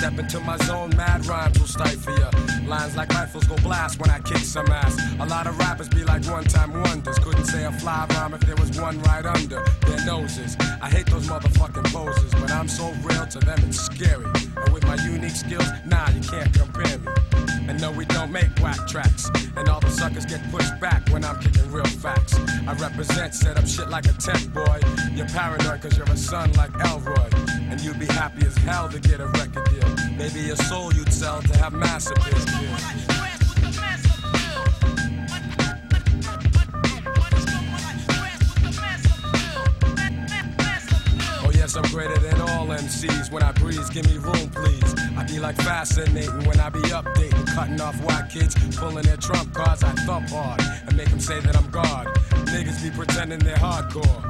Step into my zone, mad rhymes will stifle ya. Lines like rifles go blast when I kick some ass. A lot of rappers be like one time wonders. Couldn't say a fly rhyme if there was one right under their noses. I hate those motherfucking poses, but I'm so real to them it's scary. And with my unique skills, nah, you can't compare me. And no, we don't make whack tracks. And all the suckers get pushed back when I'm kicking real facts. I represent, set up shit like a tech boy. You're paranoid cause you're a son like Elroy. And you'd be happy as hell to get a record deal. Maybe your soul you'd sell to have massive. Oh yes, I'm greater than When I breeze, give me room, please. I be like fascinating when I be updating, cutting off white kids, pulling their trump cards. I thump hard and make them say that I'm God. Niggas be pretending they're hardcore.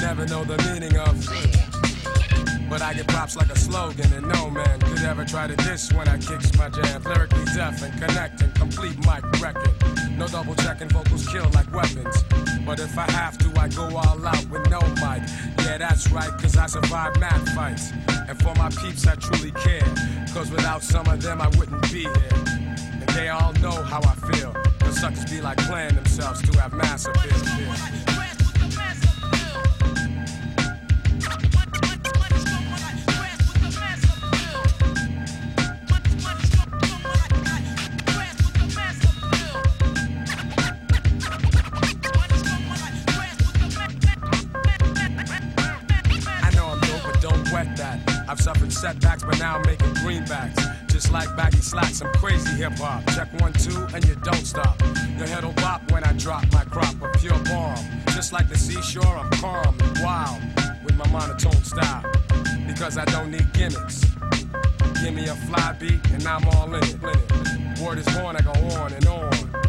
Never know the meaning of. But I get props like a slogan, and no man could ever try to diss when I kicks my jam. Lyrically deaf and connecting, complete mic record. No double checking, vocals kill like weapons. But if I have to, I go all out with no mic. Yeah, that's right, cause I survived mad fights. And for my peeps, I truly care. Cause without some of them, I wouldn't be here. And they all know how I feel. The suckers be like playing themselves to have mass appeal. I've suffered setbacks, but now I'm making greenbacks. Just like baggy slacks, I'm crazy hip hop. Check one, two, and you don't stop. Your head'll bop when I drop my crop of pure bomb. Just like the seashore, I'm calm and wild with my monotone style. Because I don't need gimmicks. Give me a fly beat, and I'm all in it. Word is born, I go on and on.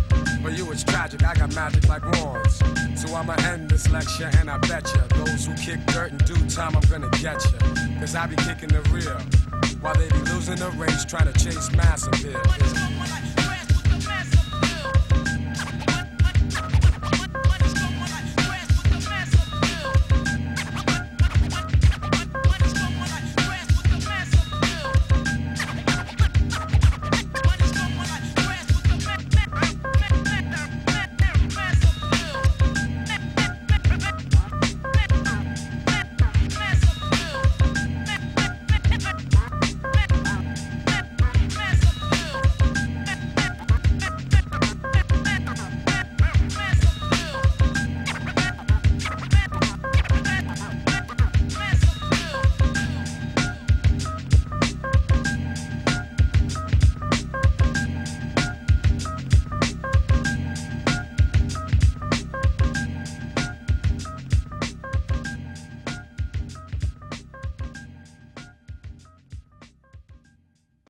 For you it's tragic, I got magic like wands. So I'ma end this lecture and I bet ya Those who kick dirt in due time I'm gonna get ya. Cause I be kicking the rear While they be losing the race trying to chase mass appeal